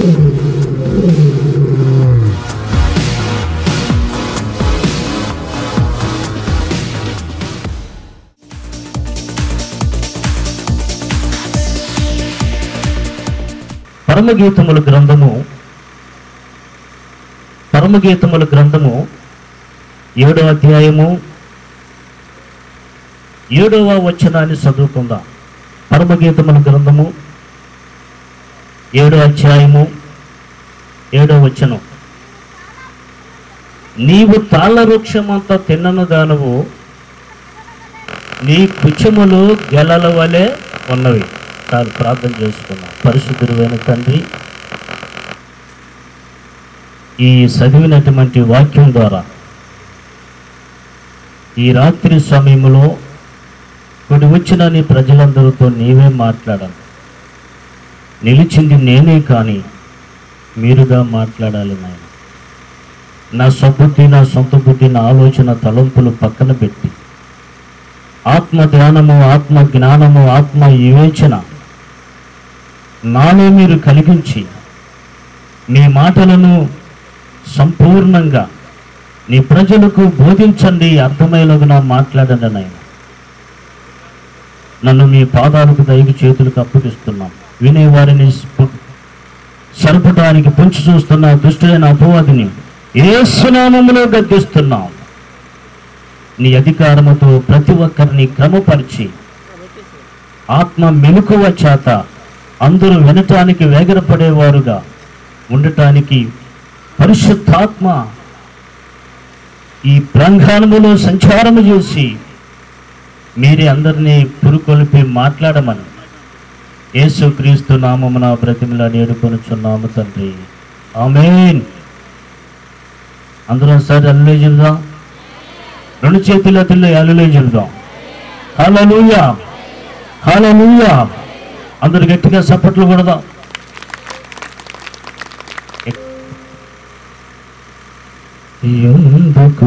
పరమగీతముల గ్రంథము పరమగీతముల గ్రంథము ఏడవ అధ్యాయము ఏడవ వచనాన్ని చదువుకుందాం. పరమగీతముల గ్రంథము ఏడో అధ్యాయము ఏడో వచనం. నీవు తాళ్ళ వృక్షమంతా తిన్నను దానవు నీ కుచములు గెలల వలె ఉన్నవి. తాను ప్రార్థన చేసుకున్నా. పరిశుద్ధుడైన తండ్రి ఈ చదివినటువంటి వాక్యం ద్వారా ఈ రాత్రి సమయంలో కొన్ని వచ్చిన నీ ప్రజలందరితో నీవే మాట్లాడాలి. నిలిచింది నేనే కానీ మీరుగా మాట్లాడాలి నాయన. నా సబుద్ధి నా సొంత బుద్ధి నా ఆలోచన తలంపులు పక్కన పెట్టి ఆత్మ ధ్యానము ఆత్మ జ్ఞానము ఆత్మ వివేచన నాలో మీరు కలిగించి మీ మాటలను సంపూర్ణంగా నీ ప్రజలకు బోధించండి అర్థమయ్యేలాగా మాట్లాడండి నాయన. నన్ను మీ పాదాలకు దైవ చేతులకు అప్పగిస్తున్నాం వినేవారిని స్పు- పొంచి చూస్తున్న దుష్టులైన అపవాదిని ఏసునామములో గద్దిస్తున్నాం. నీ అధికారముతో ప్రతి ఒక్కరిని క్రమపరిచి ఆత్మ మెలుకువ చేత అందరూ వినటానికి వేగరపడేవారుగా ఉండటానికి పరిశుద్ధాత్మ ఈ ప్రాంగణములో సంచారము చేసి మీరే అందరినీ పురుకొల్పి మాట్లాడమని యేసుక్రీస్తు నామమున బ్రతిమిలా నేడుకొనుచున్నాము తండ్రి. ఆమెన్. అందరం సరే అల్లులే చెబుదాం రెండు చేతుల తిల్లి అల్లులే చెబుదాం హల్లెలూయా. హల్లెలూయా. అందరు గట్టిగా సప్పట్లు కొడదాం. ఎందుకు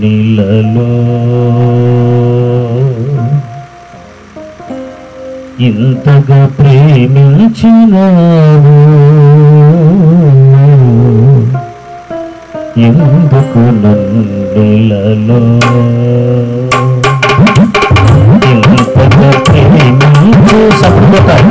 నిలలో ఇంతగా ప్రేమించినావు ఎందుకు నన్నిలలో ఇంతగా ప్రేమించు సపోతాయి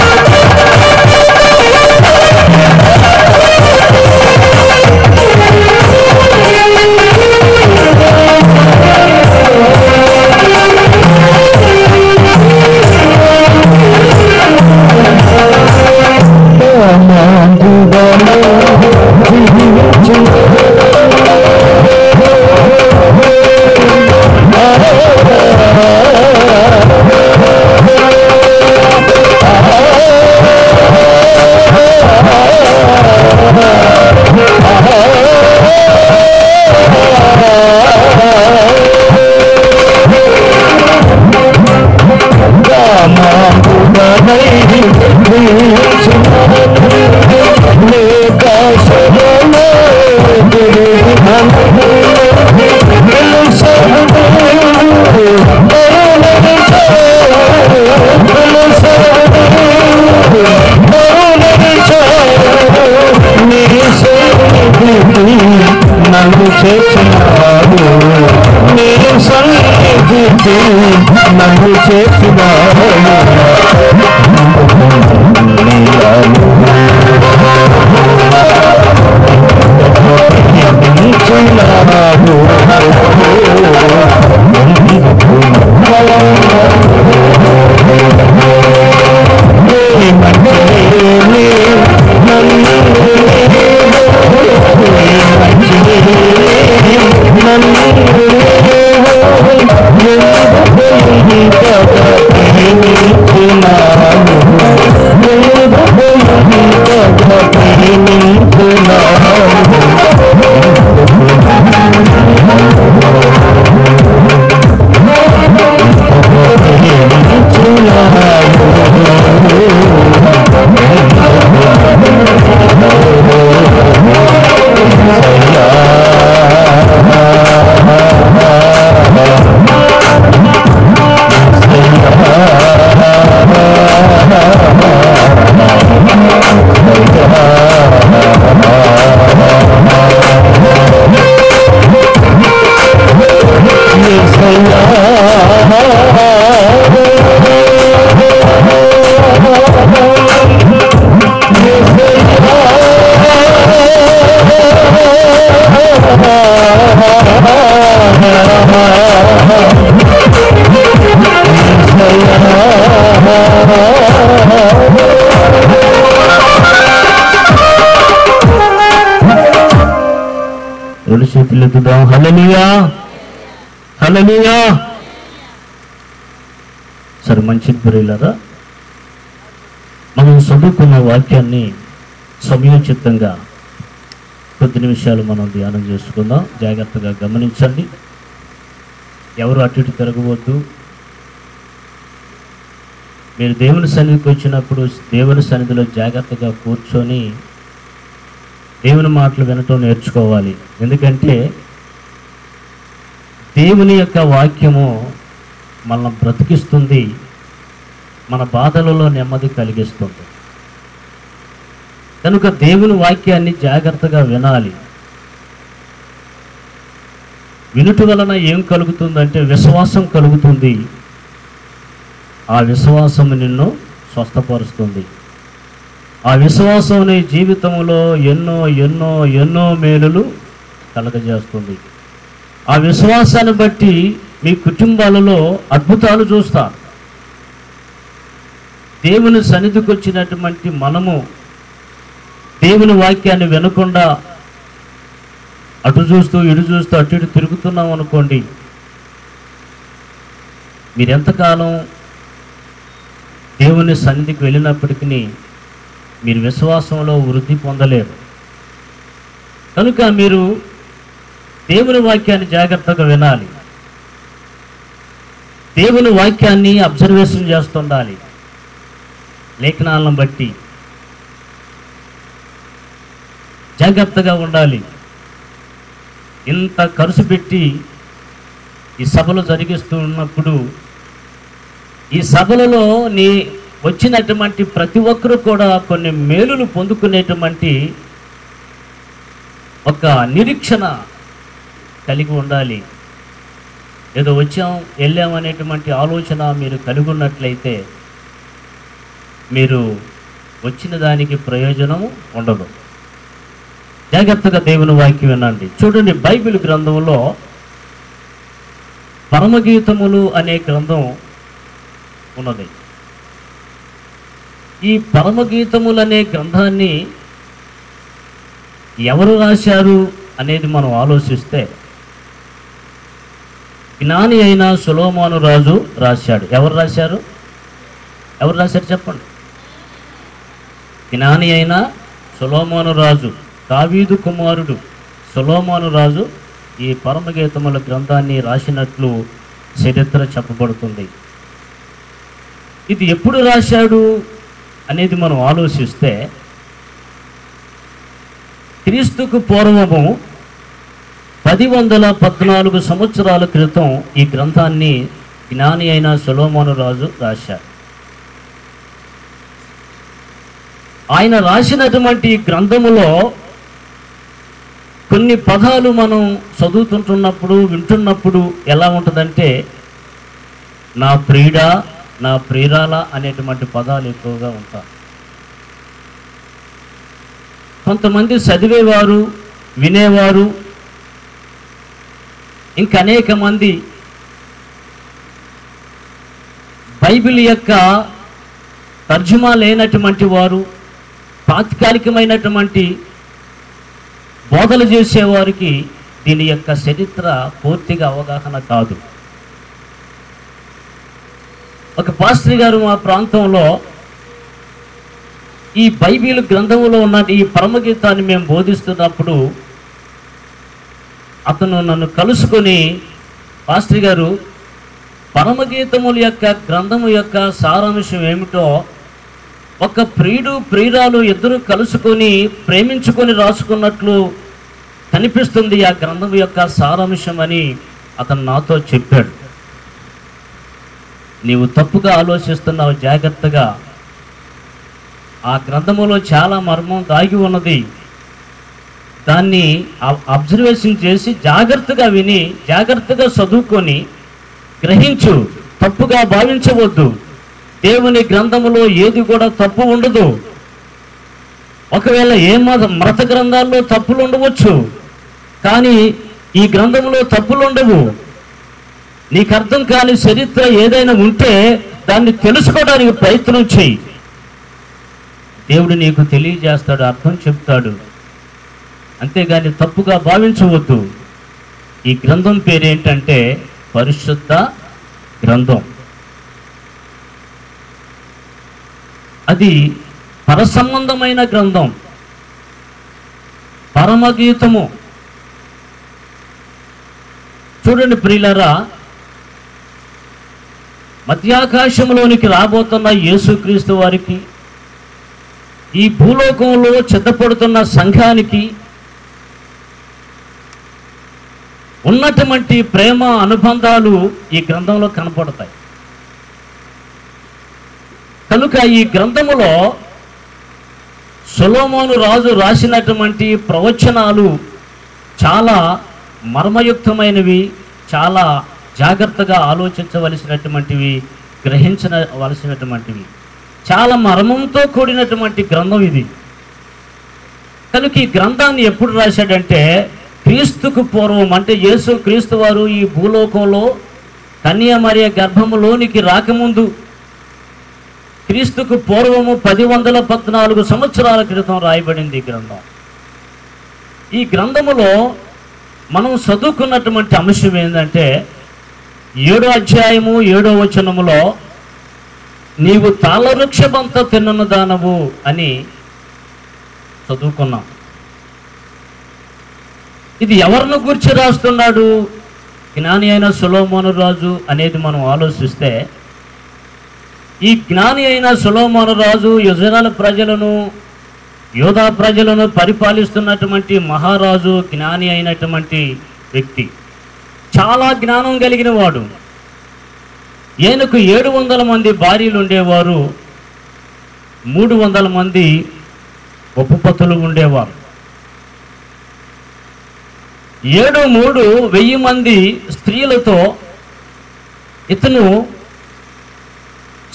రెండు చేతులు ఎత్తుదాం సరే మంచి ప్రియులరా మనం చదువుకున్న వాక్యాన్ని సమయోచితంగా కొద్ది నిమిషాలు మనం ధ్యానం చేసుకుందాం. జాగ్రత్తగా గమనించండి. ఎవరు అటు ఇటు తిరగవద్దు. మీరు దేవుని సన్నిధికి వచ్చినప్పుడు దేవుని సన్నిధిలో జాగ్రత్తగా కూర్చొని దేవుని మాటలు వినటం నేర్చుకోవాలి. ఎందుకంటే దేవుని యొక్క వాక్యము మనల్ని బ్రతికిస్తుంది మన బాధలలో నెమ్మది కలిగిస్తుంది. కనుక దేవుని వాక్యాన్ని జాగ్రత్తగా వినాలి. వినుట వలన ఏం కలుగుతుందంటే విశ్వాసం కలుగుతుంది. ఆ విశ్వాసం నిన్ను స్వస్థపరుస్తుంది. ఆ విశ్వాసం నీ జీవితంలో ఎన్నో ఎన్నో ఎన్నో మేలులు కలగజేస్తుంది. ఆ విశ్వాసాన్ని బట్టి మీ కుటుంబాలలో అద్భుతాలు చూస్తారు దేవుని సన్నిధికి వచ్చినటువంటి మనము దేవుని వాక్యాన్ని వినకుండా అటు చూస్తూ ఇటు చూస్తూ అటు ఇటు తిరుగుతున్నాం అనుకోండి మీరు ఎంతకాలం దేవుని సన్నిధికి వెళ్ళినప్పటికీ మీరు విశ్వాసంలో వృద్ధి పొందలేరు. కనుక మీరు దేవుని వాక్యాన్ని జాగ్రత్తగా వినాలి. దేవుని వాక్యాన్ని అబ్జర్వేషన్ చేస్తుండాలి. లేఖనాలను బట్టి. జాగ్రత్తగా ఉండాలి. ఇంత ఖర్చు పెట్టి ఈ సభలు జరిగిస్తున్నప్పుడు ఈ సభలలో నీ వచ్చినటువంటి ప్రతి ఒక్కరూ కూడా కొన్ని మేలులు పొందుకునేటువంటి ఒక నిరీక్షణ కలిగి ఉండాలి. ఏదో వచ్చాం వెళ్ళాం అనేటువంటి ఆలోచన మీరు కలిగి ఉన్నట్లయితే మీరు వచ్చిన దానికి ప్రయోజనం ఉండదు. జాగ్రత్తగా దేవుని వాక్యం వినండి. చూడండి బైబిల్ గ్రంథంలో పరమగీతములు అనే గ్రంథం ఉన్నది. ఈ పరమగీతములు అనే గ్రంథాన్ని ఎవరు రాశారు అనేది మనం ఆలోచిస్తే జ్ఞాని అయిన సులోమాను రాజు రాశాడు. ఎవరు రాశారు? ఎవరు రాశారు చెప్పండి. జ్ఞాని అయిన సులోమాను రాజు దావీదు కుమారుడు సులోమాను రాజు ఈ పరమగీతముల గ్రంథాన్ని రాసినట్లు చరిత్ర చెప్పబడుతుంది. ఇది ఎప్పుడు రాశాడు? అనేది మనం ఆలోచిస్తే క్రీస్తుకు పూర్వము పది వందల పద్నాలుగు సంవత్సరాల క్రితం ఈ గ్రంథాన్ని జ్ఞాని అయిన సులోమోను రాజు రాశారు. ఆయన రాసినటువంటి గ్రంథములో కొన్ని పదాలు మనం చదువుతుంటున్నప్పుడు వింటున్నప్పుడు ఎలా ఉంటుందంటే నా ప్రియుడా నా ప్రియురాల అనేటువంటి పదాలు ఎక్కువగా ఉంటాయి. కొంతమంది చదివేవారు వినేవారు ఇంకా అనేక మంది బైబిల్ యొక్క తర్జుమా లేనటువంటి వారు తాత్కాలికమైనటువంటి బోధలు చేసేవారికి దీని యొక్క చరిత్ర పూర్తిగా అవగాహన కాదు. ఒక పాస్టర్ గారు మా ప్రాంతంలో ఈ బైబిల్ గ్రంథంలో ఉన్న ఈ పరమగీతాన్ని మేము బోధిస్తున్నప్పుడు అతను నన్ను కలుసుకొని పాస్టర్ గారు పరమగీతముల యొక్క గ్రంథము యొక్క సారాంశం ఏమిటో ఒక ప్రియుడు ప్రియురాలు ఇద్దరు కలుసుకొని ప్రేమించుకొని రాసుకున్నట్లు కనిపిస్తుంది ఆ గ్రంథం యొక్క సారాంశం అని అతను నాతో చెప్పాడు. నీవు తప్పుగా ఆలోచిస్తున్నావు జాగ్రత్తగా. ఆ గ్రంథములో చాలా మర్మం దాగి ఉన్నది. దాన్ని అబ్- అబ్జర్వేషన్ చేసి జాగ్రత్తగా విని జాగ్రత్తగా చదువుకొని గ్రహించు. తప్పుగా భావించవద్దు. దేవుని గ్రంథములో ఏది కూడా తప్పు ఉండదు. ఒకవేళ ఏ మత మత గ్రంథాల్లో తప్పులు ఉండవచ్చు. కానీ ఈ గ్రంథంలో తప్పులు ఉండవు. నీకు అర్థం కాని చరిత్ర ఏదైనా ఉంటే దాన్ని తెలుసుకోవడానికి ప్రయత్నం చేయి దేవుడు నీకు తెలియజేస్తాడు అర్థం చెప్తాడు. అంతేగాని తప్పుగా భావించవద్దు. ఈ గ్రంథం పేరేంటంటే పరిశుద్ధ గ్రంథం. అది పరసంబంధమైన గ్రంథం. పరమగీతము. చూడండి ప్రియులరా మధ్యాకాశంలోనికి రాబోతున్న యేసుక్రీస్తు వారికి ఈ భూలోకంలో చెద్దపడుతున్న సంఘానికి ఉన్నటువంటి ప్రేమ అనుబంధాలు ఈ గ్రంథంలో కనపడతాయి. కనుక ఈ గ్రంథములో సొలోమోను రాజు రాసినటువంటి ప్రవచనాలు చాలా మర్మయుక్తమైనవి చాలా జాగ్రత్తగా ఆలోచించవలసినటువంటివి గ్రహించవలసినటువంటివి. చాలా మర్మంతో కూడినటువంటి గ్రంథం ఇది. కనుక ఈ గ్రంథాన్ని ఎప్పుడు రాశాడంటే క్రీస్తుకు పూర్వం అంటే యేసు క్రీస్తు వారు ఈ భూలోకంలో కన్యామరియ గర్భములోనికి రాకముందు క్రీస్తుకు పూర్వము పది వందల పద్నాలుగు సంవత్సరాల క్రితం రాయబడింది ఈ గ్రంథం. ఈ గ్రంథములో మనం చదువుకున్నటువంటి అంశం ఏంటంటే ఏడో అధ్యాయము ఏడో వచనములో నీవు తాళవృక్షమంత తిన్నను దానవు అని చదువుకున్నాం. ఇది ఎవరిని గురించి రాస్తున్నాడు? జ్ఞాని అయిన సులోమోను రాజు అనేది మనం ఆలోచిస్తే ఈ జ్ఞాని అయిన సులోమోను రాజు యుజరాల ప్రజలను యోధా ప్రజలను పరిపాలిస్తున్నటువంటి మహారాజు జ్ఞాని అయినటువంటి వ్యక్తి. చాలా జ్ఞానం కలిగిన వాడు. ఈయనకు ఏడు వందల మంది భార్యలు ఉండేవారు. మూడు వందల మంది ఉపపతులు ఉండేవారు. ఏడు మూడు వెయ్యి మంది స్త్రీలతో ఇతను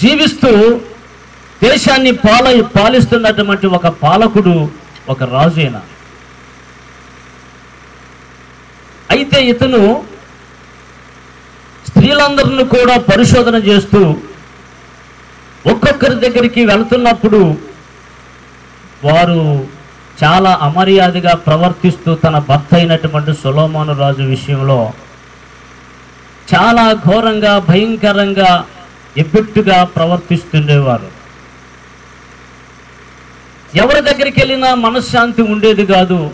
జీవిస్తూ దేశాన్ని పాల పాలిస్తున్నటువంటి ఒక పాలకుడు ఒక రాజు అయిన. అయితే ఇతను స్త్రీలందరిని కూడా పరిశోధన చేస్తూ ఒక్కొక్కరి దగ్గరికి వెళ్తున్నప్పుడు వారు చాలా అమర్యాదగా ప్రవర్తిస్తూ తన భర్త అయినటువంటి సులోమాను రాజు విషయంలో చాలా ఘోరంగా భయంకరంగా ఎబ్బెట్టుగా ప్రవర్తిస్తుండేవారు. ఎవరి దగ్గరికి వెళ్ళినా మనశ్శాంతి ఉండేది కాదు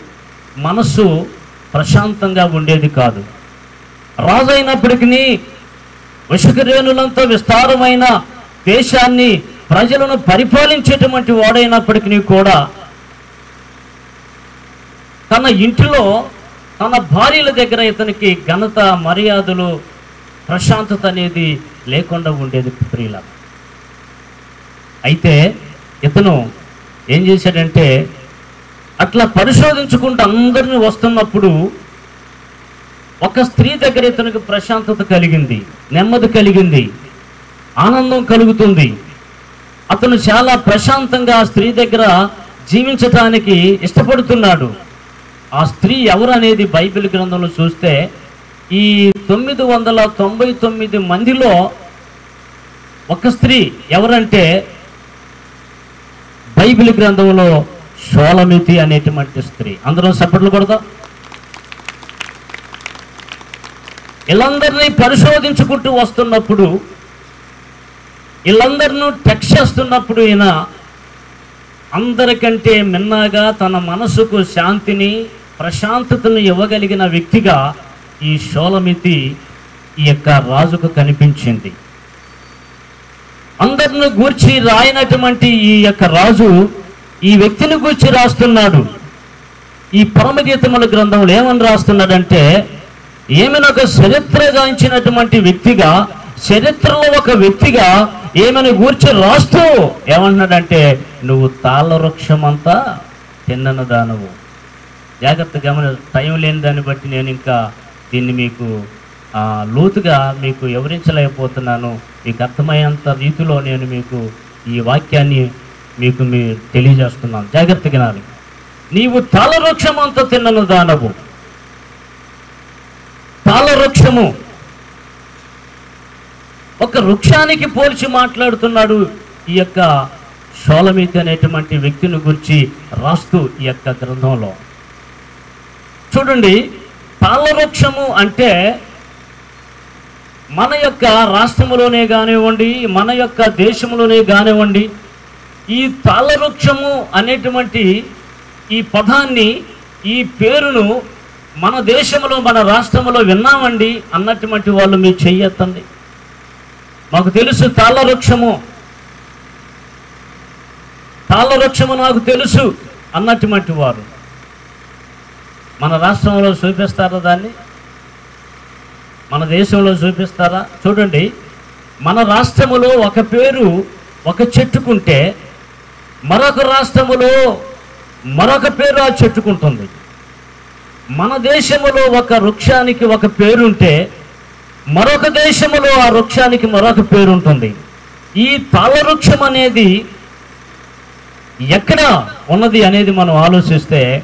మనస్సు ప్రశాంతంగా ఉండేది కాదు. రాజు అయినప్పటికీ వశుకరేణులంతో విస్తారమైన దేశాన్ని ప్రజలను పరిపాలించేటువంటి వాడైనప్పటికీ కూడా తన ఇంటిలో తన భార్యల దగ్గర ఇతనికి ఘనత మర్యాదలు ప్రశాంతత అనేది లేకుండా ఉండేది ప్రియుల. అయితే ఇతను ఏం చేశాడంటే అట్లా పరిశోధించుకుంటూ అందరిని వస్తున్నప్పుడు ఒక స్త్రీ దగ్గర ఇతనికి ప్రశాంతత కలిగింది నెమ్మది కలిగింది ఆనందం కలుగుతుంది. అతను చాలా ప్రశాంతంగా ఆ స్త్రీ దగ్గర జీవించటానికి ఇష్టపడుతున్నాడు. ఆ స్త్రీ ఎవరు అనేది బైబిల్ గ్రంథంలో చూస్తే ఈ తొమ్మిది వందల తొంభై తొమ్మిది మందిలో ఒక స్త్రీ ఎవరంటే బైబిల్ గ్రంథంలో షోలమితి అనేటువంటి స్త్రీ. అందరం సపోర్ట్లు కొడదాం. వీళ్ళందరినీ పరిశోధించుకుంటూ వస్తున్నప్పుడు వీళ్ళందరినూ టెక్స్ చేస్తున్నప్పుడు ఈయన అందరికంటే మిన్నగా తన మనసుకు శాంతిని ప్రశాంతతను ఇవ్వగలిగిన వ్యక్తిగా ఈ షోలమితి ఈ యొక్క రాజుకు కనిపించింది. అందరిని గూర్చి రాయినటువంటి ఈ యొక్క రాజు ఈ వ్యక్తిని గూర్చి రాస్తున్నాడు. ఈ పరమగీతముల గ్రంథంలో ఏమని రాస్తున్నాడంటే ఏమైనా ఒక చరిత్ర గాంచినటువంటి వ్యక్తిగా చరిత్రలో ఒక వ్యక్తిగా ఏమని గూర్చి రాస్తూ ఏమంటున్నాడంటే నువ్వు తాళ్ళ వృక్షమంతా తిన్నను దానవు. జాగ్రత్త గమన టైం లేని దాన్ని బట్టి నేను ఇంకా దీన్ని మీకు లోతుగా మీకు వివరించలేకపోతున్నాను. మీకు అర్థమయ్యేంత రీతిలో నేను మీకు ఈ వాక్యాన్ని మీకు మీ తెలియజేస్తున్నాను. జాగ్రత్తగా నీవు తాళ వృక్షమంతా తిన్నను దానవు. తాళ వృక్షము ఒక వృక్షానికి పోల్చి మాట్లాడుతున్నాడు ఈ యొక్క షోలమితి అనేటువంటి వ్యక్తిని గురించి రాస్తూ ఈ యొక్క గ్రంథంలో. చూడండి తాళవృక్షము అంటే మన యొక్క రాష్ట్రములోనే కానివ్వండి మన యొక్క దేశంలోనే కానివ్వండి ఈ తాళ్ళ వృక్షము అనేటువంటి ఈ పదాన్ని ఈ పేరును మన దేశంలో మన రాష్ట్రంలో విన్నామండి అన్నటువంటి వాళ్ళు మీరు చెయ్యెత్తండి మాకు తెలుసు తాళ్ళ వృక్షము తాళ్ళ వృక్షము నాకు తెలుసు అన్నటువంటి వారు. మన రాష్ట్రంలో చూపిస్తారా దాన్ని? మన దేశంలో చూపిస్తారా? చూడండి మన రాష్ట్రములో ఒక పేరు ఒక చెట్టుకుంటే మరొక రాష్ట్రములో మరొక పేరు ఆ చెట్టుకుంటుంది. మన దేశములో ఒక వృక్షానికి ఒక పేరుంటే మరొక దేశములో ఆ వృక్షానికి మరొక పేరుంటుంది. ఈ తాళ వృక్షం అనేది ఎక్కడ ఉన్నది అనేది మనం ఆలోచిస్తే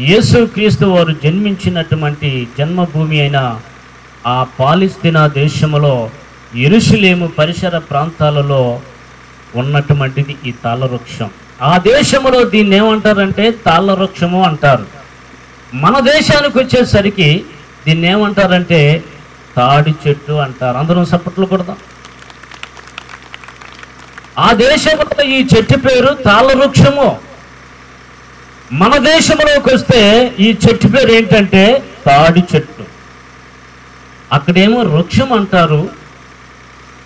యేసుక్రీస్తు వారు జన్మించినటువంటి జన్మభూమి అయిన ఆ పాలిస్తీనా దేశంలో ఎరుషులేము పరిసర ప్రాంతాలలో ఉన్నటువంటిది ఈ తాళ వృక్షం. ఆ దేశంలో దీన్ని ఏమంటారంటే తాళ్ళ వృక్షము అంటారు. మన దేశానికి వచ్చేసరికి దీన్ని ఏమంటారంటే తాడి చెట్టు అంటారు. అందరం సప్పట్లు కొడదాం. ఆ దేశంలో ఈ చెట్టు పేరు తాళ వృక్షము. మన దేశంలోకి వస్తే ఈ చెట్టు పేరు ఏంటంటే తాడి చెట్టు. అక్కడేమో వృక్షం అంటారు.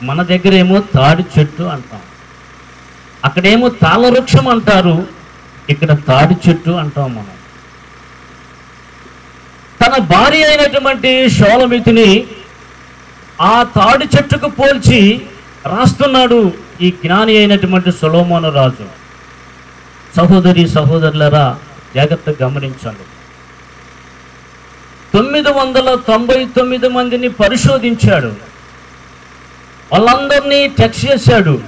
మన దగ్గర ఏమో తాడి చెట్టు అంటాం. అక్కడేమో తాళ వృక్షం అంటారు. ఇక్కడ తాడి చెట్టు అంటాం మనం. తన భార్య అయినటువంటి షోలమితిని ఆ తాడి చెట్టుకు పోల్చి రాస్తున్నాడు ఈ జ్ఞాని అయినటువంటి సొలోమోను రాజు. సహోదరి సహోదరులరా జాగ్రత్తగా గమనించండి. తొమ్మిది వందల తొంభై తొమ్మిది మందిని పరిశోధించాడు. వాళ్ళందరినీ టెక్స్ట్ చేశాడు.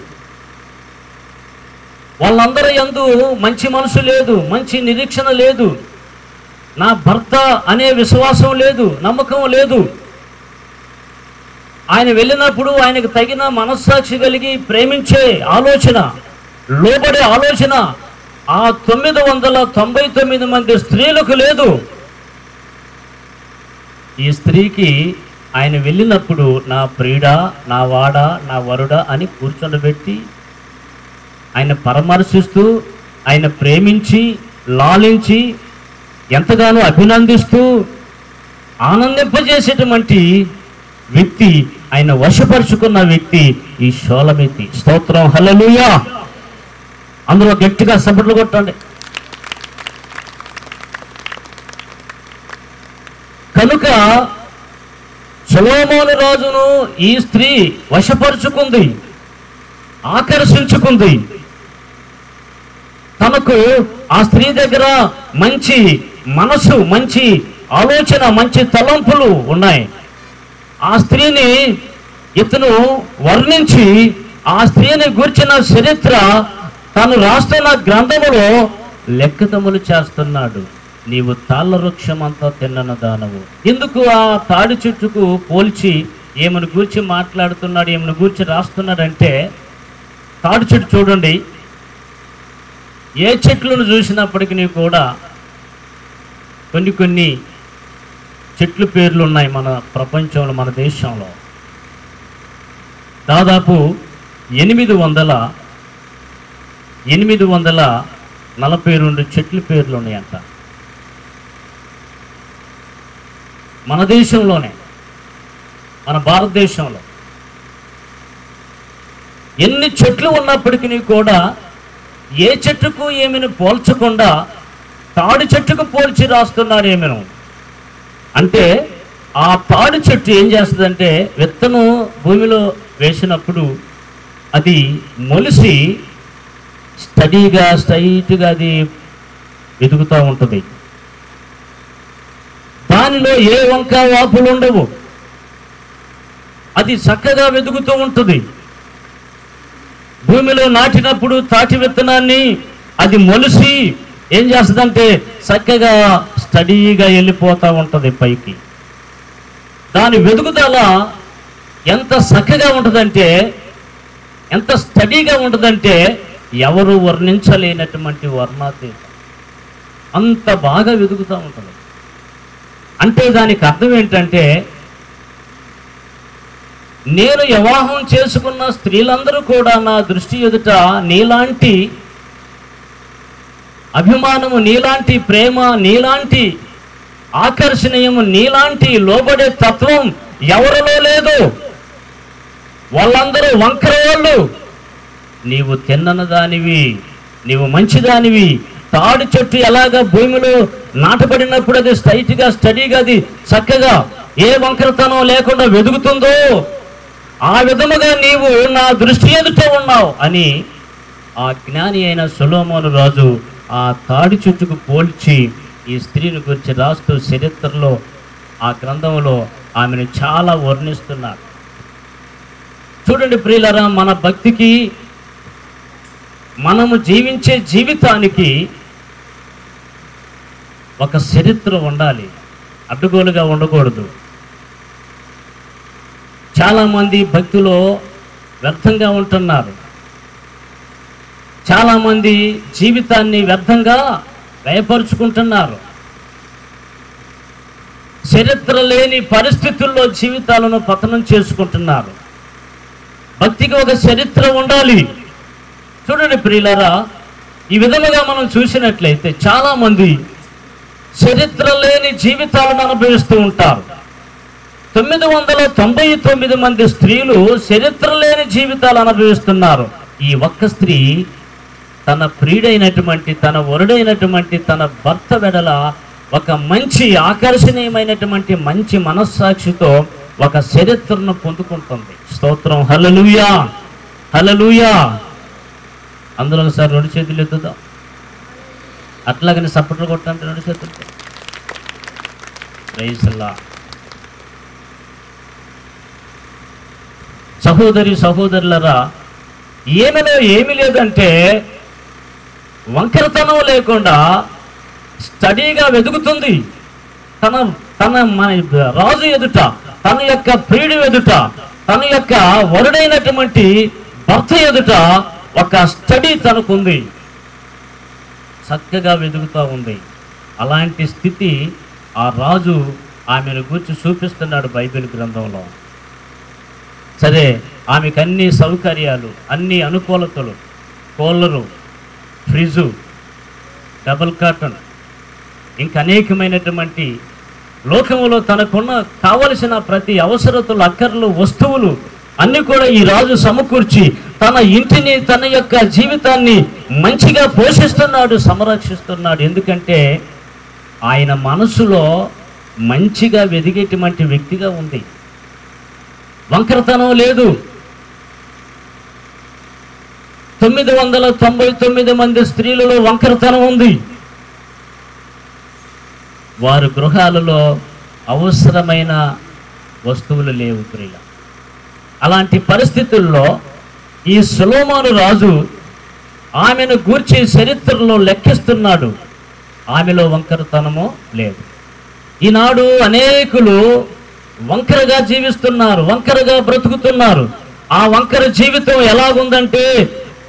వాళ్ళందరి ఎందు మంచి మనసు లేదు మంచి నిరీక్షణ లేదు. నా భర్త అనే విశ్వాసం లేదు నమ్మకం లేదు. ఆయన వెళ్ళినప్పుడు ఆయనకు తగిన మనస్సాక్షి కలిగి ప్రేమించే ఆలోచన లోబడే ఆలోచన ఆ తొమ్మిది వందల తొంభై తొమ్మిది మంది స్త్రీలకు లేదు. ఈ స్త్రీకి ఆయన వెళ్ళినప్పుడు నా ప్రియుడా నా వాడా నా వరుడా అని కూర్చొనబెట్టి ఆయన పరామర్శిస్తూ ఆయన ప్రేమించి లాలించి ఎంతగానో అభినందిస్తూ ఆనందింపజేసేటువంటి వ్యక్తి ఆయన వశపరుచుకున్న వ్యక్తి ఈ షోలమితి. స్తోత్రం. హలలుయా అందులో గట్టిగా సభట్లు కొట్టండి. కనుక సులోమోని రాజును ఈ స్త్రీ వశపరుచుకుంది ఆకర్షించుకుంది. తనకు ఆ స్త్రీ దగ్గర మంచి మనసు మంచి ఆలోచన మంచి తలంపులు ఉన్నాయి. ఆ స్త్రీని ఇతను వర్ణించి ఆ స్త్రీని గూర్చిన చరిత్ర తను రాస్తున్న గ్రంథములో లెక్కతములు చేస్తున్నాడు. నీవు తాళ్ళ వృక్షమంతా తిన్నన దానవు. ఎందుకు ఆ తాడి చెట్టుకు పోల్చి ఏమని గూర్చి మాట్లాడుతున్నాడు ఏమని గూర్చి రాస్తున్నాడంటే తాడి చెట్టు చూడండి ఏ చెట్లను చూసినప్పటికీ కూడా కొన్ని కొన్ని చెట్లు పేర్లు ఉన్నాయి మన ప్రపంచంలో మన దేశంలో. దాదాపు ఎనిమిది వందల ఎనిమిది వందల నలభై రెండు చెట్ల పేర్లు ఉన్నాయంట. మన దేశంలోనే మన భారతదేశంలో ఎన్ని చెట్లు ఉన్నప్పటికీ కూడా ఏ చెట్టుకు ఏమిని పోల్చకుండా తాడి చెట్టుకు పోల్చి రాస్తున్నారు ఏమేను? అంటే ఆ తాడి చెట్టు ఏం చేస్తుందంటే విత్తనం భూమిలో వేసినప్పుడు అది మొలిసి స్టడీగా స్ట్రైట్గా అది వెతుకుతూ ఉంటుంది. దానిలో ఏ వంక వాపులు ఉండవు. అది చక్కగా వెతుకుతూ ఉంటుంది. భూమిలో నాటినప్పుడు తాటి విత్తనాన్ని అది మొలిసి ఏం చేస్తుందంటే చక్కగా స్టడీగా వెళ్ళిపోతూ ఉంటుంది పైకి. దాని వెతుకుదల ఎంత చక్కగా ఉంటుందంటే ఎంత స్టడీగా ఉంటుందంటే ఎవరు వర్ణించలేనటువంటి వర్ణాతీతం. అంత బాగా వెతుకుతూ ఉంటుంది. అంటే దానికి అర్థం ఏంటంటే నేను వివాహం చేసుకున్న స్త్రీలందరూ కూడా నా దృష్టి ఎదుట నీలాంటి అభిమానము నీలాంటి ప్రేమ నీలాంటి ఆకర్షణీయము నీలాంటి లోబడే తత్వం ఎవరిలో లేదు. వాళ్ళందరూ వంకర వాళ్ళు నీవు తిన్నన దానివి నీవు మంచిదానివి. తాడి చెట్టు ఎలాగ భూమిలో నాటబడినప్పుడు అది స్ట్రైట్గా స్టడీగా అది చక్కగా ఏ వంకరతనం లేకుండా వెదుగుతుందో ఆ విధముగా నీవు నా దృష్టి ఎదుట ఉన్నావు అని ఆ జ్ఞాని అయిన సులోమోను రాజు ఆ తాడి చుట్టుకు పోల్చి ఈ స్త్రీని గురించి రాస్తూ చరిత్రలో ఆ గ్రంథంలో ఆమెను చాలా వర్ణిస్తున్నారు. చూడండి ప్రియులరా మన భక్తికి మనము జీవించే జీవితానికి ఒక చరిత్ర ఉండాలి. అడ్డుగోలుగా ఉండకూడదు. చాలామంది భక్తిలో వ్యర్థంగా ఉంటున్నారు. చాలామంది జీవితాన్ని వ్యర్థంగా వ్యయపరుచుకుంటున్నారు. చరిత్ర లేని పరిస్థితుల్లో జీవితాలను పతనం చేసుకుంటున్నారు. భక్తికి ఒక చరిత్ర ఉండాలి. చూడండి ప్రియులరా ఈ విధముగా మనం చూసినట్లయితే చాలామంది చరిత్ర లేని జీవితాలను అనుభవిస్తూ ఉంటారు. తొమ్మిది వందల తొంభై తొమ్మిది మంది స్త్రీలు చరిత్ర లేని జీవితాలు అనుభవిస్తున్నారు. ఈ ఒక్క స్త్రీ తన ప్రియుడైనటువంటి తన వరుడైనటువంటి తన భర్త వెడల ఒక మంచి ఆకర్షణీయమైనటువంటి మంచి మనస్సాక్షితో ఒక చరిత్రను పొందుకుంటుంది. స్తోత్రం. హలలుయా హలలుయా అందులో ఒకసారి రెండు చేతులు ఎత్తుదాం. అట్లాగని సప్పట్లు కొట్టండి రెండు చేతులు రైసల్లా సహోదరి సహోదరులరా ఏమిలో ఏమి లేదంటే వంకరతనం లేకుండా స్టడీగా వెతుకుతుంది. తన తన మన రాజు ఎదుట తన యొక్క ప్రియుడు ఎదుట తన యొక్క వరుడైనటువంటి భర్త ఎదుట ఒక స్టడీ తనకుంది. చక్కగా వెతుకుతూ ఉంది. అలాంటి స్థితి ఆ రాజు ఆమెను గురించి చూపిస్తున్నాడు బైబిల్ గ్రంథంలో. సరే ఆమెకు అన్ని సౌకర్యాలు అన్ని అనుకూలతలు కూలరు ఫ్రిడ్జు డబుల్ కాటన్ ఇంకా అనేకమైనటువంటి లోకంలో తనకున్న కావలసిన ప్రతి అవసరతలు అక్కర్లు వస్తువులు అన్ని కూడా ఈ రాజు సమకూర్చి తన ఇంటిని తన యొక్క జీవితాన్ని మంచిగా పోషిస్తున్నాడు సంరక్షిస్తున్నాడు. ఎందుకంటే ఆయన మనసులో మంచిగా వెదిగేటువంటి వ్యక్తిగా ఉంది. వంకరతనం లేదు. తొమ్మిది వందల తొంభై తొమ్మిది మంది స్త్రీలలో వంకరతనం ఉంది. వారు గృహాలలో అవసరమైన వస్తువులు లేవు ప్రియుల అలాంటి పరిస్థితుల్లో ఈ సులోమాను రాజు ఆమెను గూర్చి చరిత్రలో లెక్కిస్తున్నాడు. ఆమెలో వంకరతనము లేదు. ఈనాడు అనేకులు వంకరగా జీవిస్తున్నారు వంకరగా బ్రతుకుతున్నారు. ఆ వంకర జీవితం ఎలాగుందంటే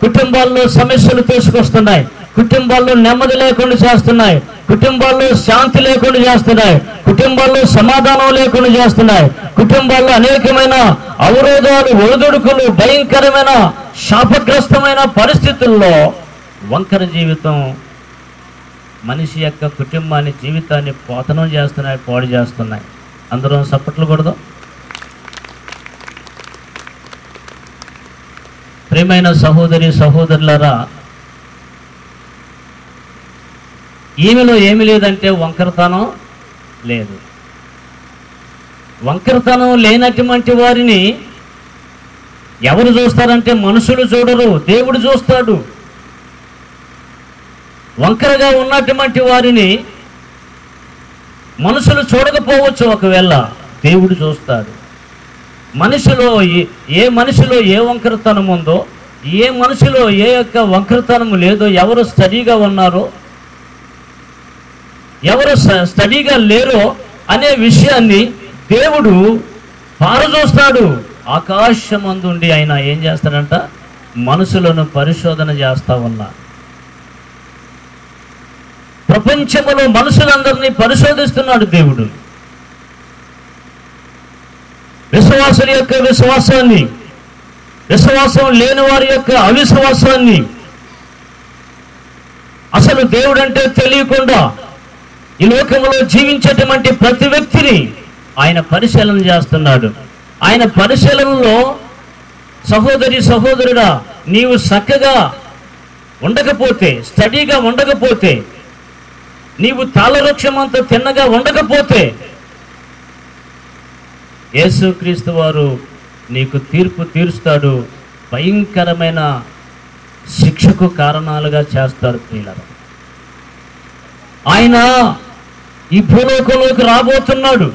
కుటుంబాల్లో సమస్యలు తీసుకొస్తున్నాయి కుటుంబాల్లో నెమ్మది లేకుండా చేస్తున్నాయి కుటుంబాల్లో శాంతి లేకుండా చేస్తున్నాయి కుటుంబాల్లో సమాధానం లేకుండా చేస్తున్నాయి కుటుంబాల్లో అనేకమైన అవరోధాలు ఒడిదుడుకులు భయంకరమైన శాపగ్రస్తమైన పరిస్థితుల్లో వంకర జీవితం మనిషి యొక్క కుటుంబాన్ని జీవితాన్ని పోతనం చేస్తున్నాయి పాడు చేస్తున్నాయి. అందరం సప్పట్లు కొడదాం. ప్రియమైన సహోదరి సహోదరులరా ఈమెలో ఏమి లేదంటే వంకరతనం లేదు. వంకరతనం లేనటువంటి వారిని ఎవరు చూస్తారంటే మనుషులు చూడరు దేవుడు చూస్తాడు. వంకరగా ఉన్నటువంటి వారిని మనుషులు చూడకపోవచ్చు ఒకవేళ దేవుడు చూస్తాడు. మనిషిలో ఏ- ఏ మనిషిలో ఏ వంకరతనం ఉందో ఏ మనిషిలో ఏ యొక్క వంకరతనం లేదో ఎవరు స్టడీగా ఉన్నారో ఎవరు స్టడీగా లేరో అనే విషయాన్ని దేవుడు పారదోస్తాడు ఆకాశమందుండి ఆయన ఏం చేస్తాడంట? మనుషులను పరిశోధన చేస్తా ఉన్నా ప్రపంచంలో మనుషులందరినీ పరిశోధిస్తున్నాడు దేవుడు. విశ్వాసుల యొక్క విశ్వాసాన్ని విశ్వాసం లేని వారి యొక్క అవిశ్వాసాన్ని అసలు దేవుడు అంటే తెలియకుండా ఈ లోకంలో జీవించేటువంటి ప్రతి వ్యక్తిని ఆయన పరిశీలన చేస్తున్నాడు. ఆయన పరిశీలనలో సహోదరి సహోదరుడా నీవు చక్కగా ఉండకపోతే స్టడీగా ఉండకపోతే నీవు తాళవృక్షమంత తిన్నగా ఉండకపోతే యేసుక్రీస్తు వారు నీకు తీర్పు తీరుస్తాడు. భయంకరమైన శిక్షకు కారణాలుగా చేస్తాడు ప్రియులరా. ఆయన ఈ భూలోకంలోకి రాబోతున్నాడు.